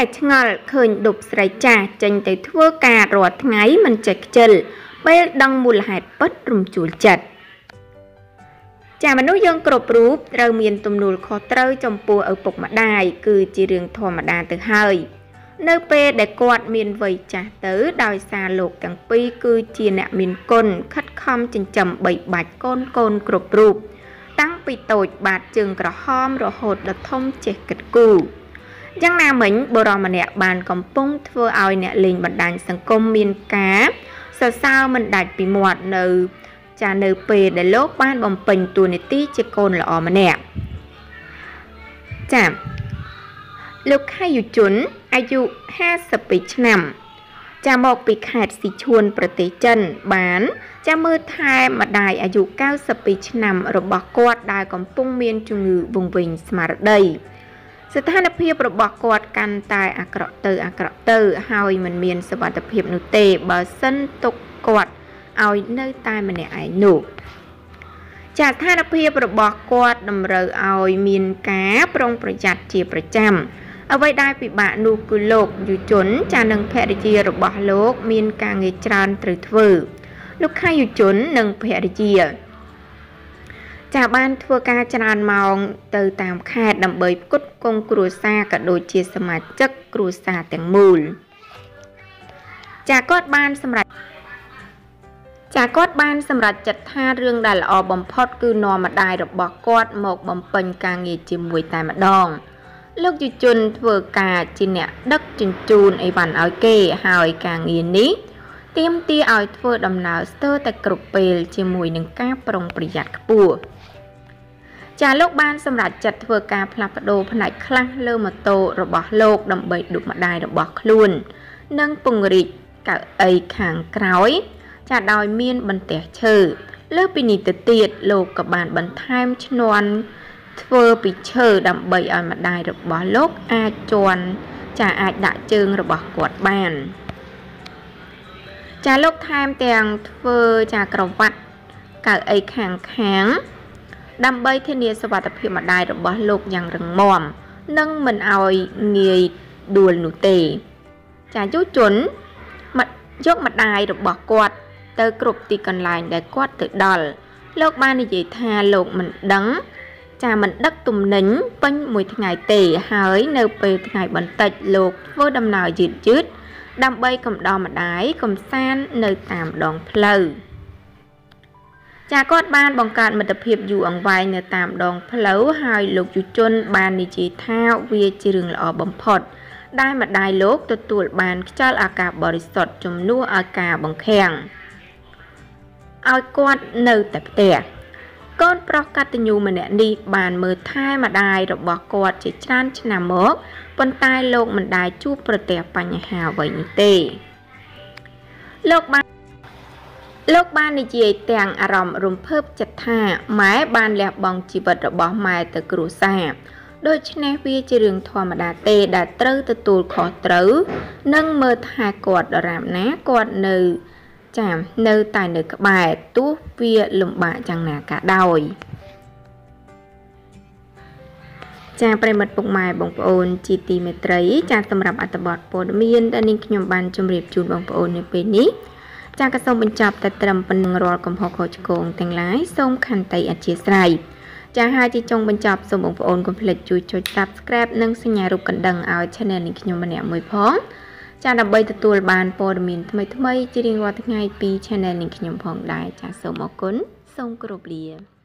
តែឆ្ងល់ឃើញដប់ស្រីចាស់ចេញទៅធ្វើការរាល់ថ្ងៃមិនចេះខ្ជិលពេលដឹងមូលហេតុពិតរំជួលចិត្តចាមនុស្សយើងគ្រប់រូបត្រូវមានទំនួលខុសត្រូវចំពោះឪពុកម្ដាយគឺជារឿងធម្មតាទៅហើយនៅពេលដែលគាត់មានវ័យចាស់ទៅដោយសារលោកទាំងពីរគឺជាអ្នកមានគុណខិតខំចិញ្ចឹមបីបាច់កូនកូនគ្រប់រូបតាំងពីតូចបាតជើងក្រហមរហូតដល់ធំចេះគិតគូរ យ៉ាងណាមិញបុរសម្នាក់បានកំពុងធ្វើឲ្យអ្នកលេងបណ្ដាញសង្គមមានការសរសើរមិនដាច់ពីមាត់នៅ ចានៅពេលដែលលោកបានបំពេញតួនាទីជាកូនល្អម្នាក់ចាលោកខៃយុជុនអាយុ52ឆ្នាំចាមកពីខេត្តស៊ីឈួនប្រទេសចិនបានចាមើលថែម្ដាយអាយុ92ឆ្នាំរបស់គាត់ដែលកំពុងមានជំងឺវង្វេងស្មារតី ស្ថានភាពរបស់គាត់កាន់តែអាក្រក់ទៅអាក្រក់ទៅ ហើយមិនមានសុវត្ថិភាពនោះទេបើសិនទុកគាត់ឲ្យនៅតែម្នាក់ឯងនោះចាស្ថានភាពរបស់គាត់តម្រូវឲ្យមានការប្រុងប្រយ័ត្នជាប្រចាំអ្វីដែលពិបាកនោះគឺលោកយុជនចានឹងភរិយារបស់លោក មានការងារច្រើនត្រូវធ្វើលោកខៃយុជននិងភរិយា ចាបានធ្វើការច្រើនម៉ោងទៅតាមខេត្តដើម្បីផ្គត់ផ្គង់គ្រួសារក៏ដូចជាសមាជិកគ្រួសារទាំងមូលចាគាត់បានសម្រេចចាគាត់បានសម្រេចចិត្តថារឿងដែលល្អបំផុតគឺនាំម្ដាយរបស់គាត់មកបំពេញការងារជាមួយតែម្ដងលោកយុជនធ្វើការជាអ្នកដឹកជញ្ជូនអីវ៉ាន់ឲ្យគេហើយការងារនេះទៀមទាឲ្យធ្វើដំណើរស្ទើរតែគ្រប់ពេលជាមួយនឹងការប្រុងប្រយ័ត្នខ្ពស់ ចាលោកបានសម្រេចចិត្តធ្វើការផ្លាស់ប្ដូរផ្នែកខ្លះលើម៉ូតូរបស់លោកដើម្បីដុតម្ដាយរបស់ខ្លួន និងពង្រីកកៅអីខាងក្រោយ ចាដោយមានបន្ទះឈើលើពីនេះទៅទៀតលោកក៏បានបន្ថែមឈ្នន់ធ្វើពីឈើដើម្បីឲ្យម្ដាយរបស់លោកអាចជន់ចាអាចដាក់ជើងរបស់គាត់បាន ចាលោកថែមទាំងធ្វើចាក្រវ៉ាត់កៅអីខាងខាង ដើម្បីធានាសុវត្ថិភាពម្ដាយរបស់លោកយ៉ាងរឹងមាំនិងមិនឲ្យងាយដួលនោះទេ ចាយុជនយកម្ដាយរបស់គាត់ ទៅគ្រប់ទីកន្លែងដែលគាត់ទៅដល់លោកបាននិយាយថាលោកមិនដឹង ចាមិនដឹកទំនិញពេញមួយថ្ងៃទេហើយនៅពេលថ្ងៃបន្តិចលោកធ្វើដំណើរយឺតយឺតដើម្បីកំដរម្ដាយកំសាន្តនៅតាមដងផ្លូវ ចាគាត់បានបង្កើតមិត្តភាពយូរអង្វែងនៅតាមដងផ្លូវហើយលោកយុជន បាននិយាយថាវាជារឿងល្អបំផុត ដែលម្ដាយលោកទទួលបានខ្យល់អាកាសបរិសុទ្ធជំនួសឲ្យការបង្ខាំងឲ្យគាត់នៅតែផ្ទះកូនប្រុសកតញ្ញូម្នាក់នេះបានមើលថែម្ដាយរបស់គាត់ជាច្រើនឆ្នាំមកប៉ុន្តែលោកមិនដែលជួបប្រទះបញ្ហាអ្វីនេះទេ លោកបាន លោកបាននិយាយទាំងអារម្មណ៍រំភើបចិត្តថាម៉ែបានលះបង់ជីវិតរបស់ម៉ែទៅគ្រួសារដូច្នេះវាជារឿងធម្មតាទេដែលត្រូវទទួលខុសត្រូវ និងមើលថែគាត់ដរាបណាគាត់នៅ ចានៅតែនៅក្បែរទោះវាលំបាកយ៉ាងណាក៏ដោយចាប្រិមិត្តពុកម៉ែបងប្អូនជាទីមេត្រី ចាសម្រាប់អត្ថបទព័ត៌មានដែលនាងខ្ញុំបានជម្រាបជូនបងប្អូននៅពេលនេះ ចាក៏សូមបញ្ចប់តែត្រឹមប៉ុណ្្នឹងរាល់កំហុសខុសឆ្គងទាំងឡាយសូមខន្តីអធិស្ឋានចាហើយជាចុងបញ្ចប់សូមបងប្អូនកុំភ្លេចជួយចុច Subscribe និងសញ្ញារូបកណ្ដឹងឲ្យ Channel នេះខ្ញុំម្នាក់មួយផងចាដើម្បីទទួលបានព័ត៌មានថ្មីៗជារៀងរាល់ថ្ងៃពី Channel នេះខ្ញុំផងដែរចាសូមអរគុណសូមគោរពលា